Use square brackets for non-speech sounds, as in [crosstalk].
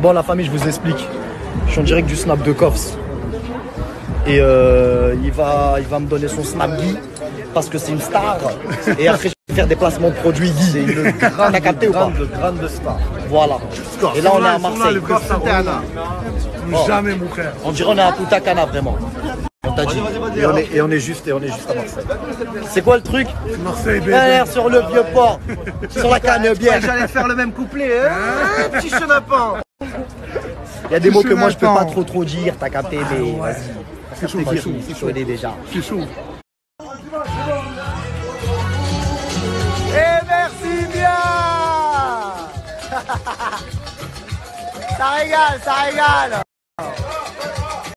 Bon, la famille, je vous explique. Je suis en direct du snap de Coffs. Et euh, il, va, il va me donner son snap Guy parce que c'est une star. Et après, je vais faire des placements de produits Guy. C'est une [laughs] grande, capté ou pas grande star. Voilà. Et là, on est à Marseille. Oh. Jamais mon frère. On dirait on est à Punta Cana vraiment. On t'a dit. Et on, est, et on est juste et on est juste à Marseille. C'est quoi le truc Marseille, bébé. Derrière sur le vieux port, [laughs] sur la canne bière. J'allais faire le même couplet, hein Petit chenapan Il y a des mots que moi je peux pas trop trop dire, t'as capté, mais vas-y. C'est chaud, c'est chaud, Je chaud. déjà. C'est chaud. Et merci bien [laughs] Ça régale, ça régale